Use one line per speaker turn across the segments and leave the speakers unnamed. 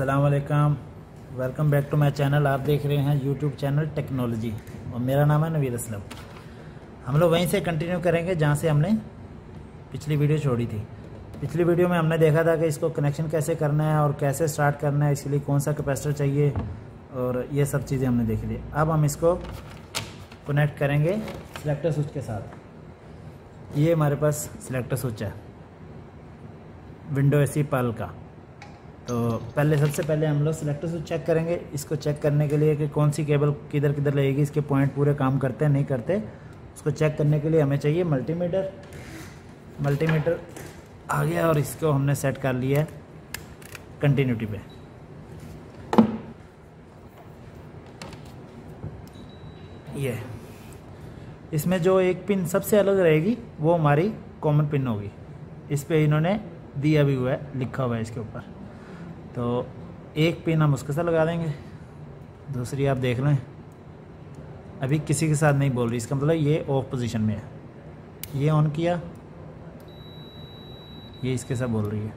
अस्सलाम वालेकुम back to my channel आप देख रहे हैं यूट्यूब चैनल टेक्नोलॉजी और मेरा नाम है नवीर असलम। हम लोग वहीं से कंटिन्यू करेंगे जहाँ से हमने पिछली वीडियो छोड़ी थी। पिछली वीडियो में हमने देखा था कि इसको कनेक्शन कैसे करना है और कैसे स्टार्ट करना है, इसके लिए कौन सा कैपेसिटर चाहिए और ये सब चीज़ें हमने देख ली। अब हम इसको कनेक्ट करेंगे सिलेक्टर स्विच के साथ। ये हमारे पास सिलेक्टर स्विच है। विंडो एसी पल का। तो पहले, सबसे पहले हम लोग सिलेक्टर से चेक करेंगे। इसको चेक करने के लिए कि कौन सी केबल किधर किधर लगेगी, इसके पॉइंट पूरे काम करते हैं, नहीं करते। उसको चेक करने के लिए हमें चाहिए मल्टीमीटर मल्टीमीटर आ गया और इसको हमने सेट कर लिया है कंटिन्यूटी पे। ये। इसमें जो एक पिन सबसे अलग रहेगी, वो हमारी कॉमन पिन होगी। इस पर इन्होंने दिया भी हुआ है, लिखा हुआ है इसके ऊपर। तो एक पिन हम उसके साथ लगा देंगे, दूसरी आप देख लें। अभी किसी के साथ नहीं बोल रही, इसका मतलब ये ऑफ़ पोजीशन में है। ये ऑन किया, ये इसके साथ बोल रही है।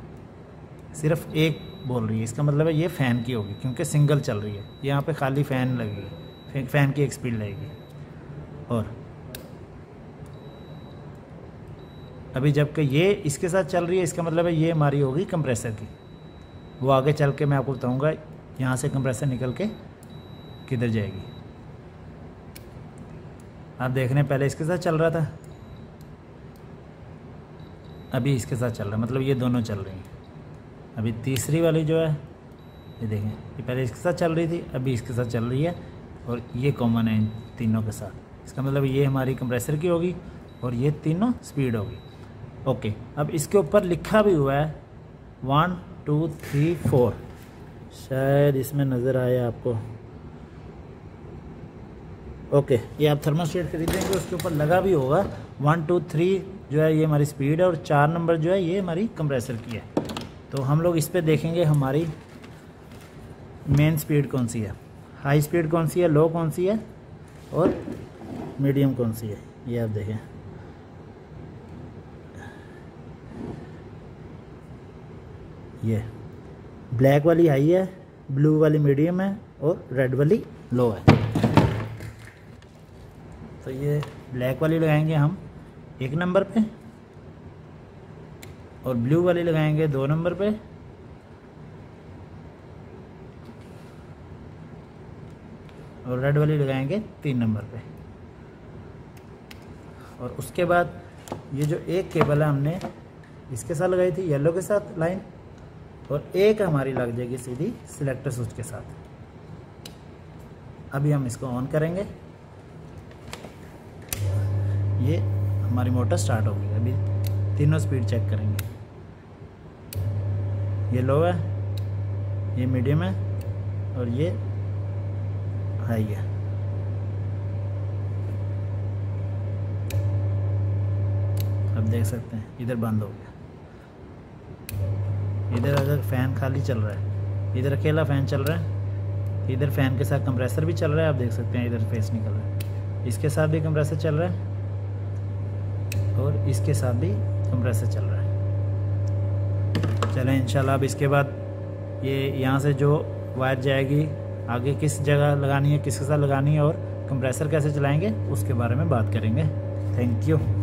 सिर्फ़ एक बोल रही है, इसका मतलब है ये फ़ैन की होगी, क्योंकि सिंगल चल रही है। यहाँ पे खाली फ़ैन लगेगी फ़ैन की एक स्पीड लगेगी। और अभी जबकि ये इसके साथ चल रही है, इसका मतलब है ये हमारी होगी कंप्रेसर की। वो आगे चल के मैं आपको बताऊँगा, यहाँ से कंप्रेसर निकल के किधर जाएगी। आप देख रहे हैं पहले इसके साथ चल रहा था? अभी इसके साथ चल रहा है मतलब ये दोनों चल रही हैं। अभी तीसरी वाली जो है, ये देखें, ये पहले इसके साथ चल रही थी, अभी इसके साथ चल रही है, और ये कॉमन है इन तीनों के साथ। इसका मतलब ये हमारी कंप्रेसर की होगी, और ये तीनों स्पीड होगी। ओके अब इसके ऊपर लिखा भी हुआ है वन टू, थ्री, फोर। शायद इसमें नज़र आए आपको। ओके ये आप थर्मास्टेट खरीदेंगे, उसके ऊपर लगा भी होगा। वन टू थ्री जो है, ये हमारी स्पीड है और चार नंबर जो है, ये हमारी कंप्रेसर की है। तो हम लोग इस पर देखेंगे हमारी मेन स्पीड कौन सी है। हाई स्पीड कौन सी है लो कौन सी है और मीडियम कौन सी है, ये आप देखें। ये। ब्लैक वाली हाई है ब्लू वाली मीडियम है और रेड वाली लो है। तो ये ब्लैक वाली लगाएँगे हम एक नंबर पे और ब्लू वाली लगाएँगे दो नंबर पे। और रेड वाली लगाएँगे तीन नंबर पे। और उसके बाद ये जो एक केबल है हमने, इसके साथ लगाई थी येलो के साथ लाइन और एक हमारी लग जाएगी सीधी सिलेक्टर स्विच के साथ। अभी हम इसको ऑन करेंगे। ये हमारी मोटर स्टार्ट होगी अभी तीनों स्पीड चेक करेंगे। ये लो है, ये मीडियम है और ये हाई है। अब देख सकते हैं, इधर बंद हो गया। इधर अगर फ़ैन खाली चल रहा है। इधर अकेला फ़ैन चल रहा है। इधर फ़ैन के साथ कंप्रेसर भी चल रहा है, आप देख सकते हैं इधर फेस निकल रहा है। इसके साथ भी कंप्रेसर चल रहा है और इसके साथ भी कंप्रेसर चल रहा है। चलें, इंशाल्लाह अब इसके बाद ये यहाँ से जो वायर जाएगी, आगे किस जगह लगानी है, किसके साथ लगानी है और कंप्रेसर कैसे चलाएँगे, उसके बारे में बात करेंगे। Thank you.